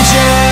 imagine